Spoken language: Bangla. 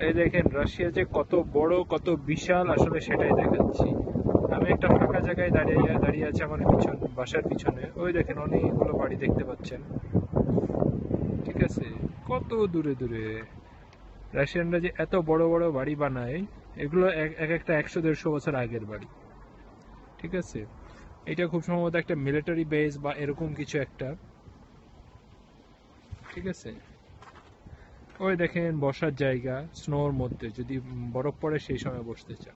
এই দেখেন, রাশিয়া যে কত বড়, কত বিশাল, আসলে সেটাই দেখাচ্ছি। আমি একটা ফাঁকা জায়গায় দাঁড়িয়ে দাঁড়িয়ে আছি আমার পিছন, বাসার পিছনে। ওই দেখেন, অনেকগুলো বাড়ি দেখতে পাচ্ছেন। ঠিক আছে? কত দূরে দূরে। রাশিয়ানরা যে এত বড় বড় বাড়ি বানায়, এগুলো এক এক একটা একশো, দেড়শো বছর আগের বাড়ি। ঠিক আছে? এটা খুব সম্ভবত একটা মিলিটারি বেস বা এরকম কিছু একটা। ঠিক আছে? ওই দেখেন বসার জায়গা স্নোর মধ্যে যদি বরফ পড়ে সেই সময় বসতে চান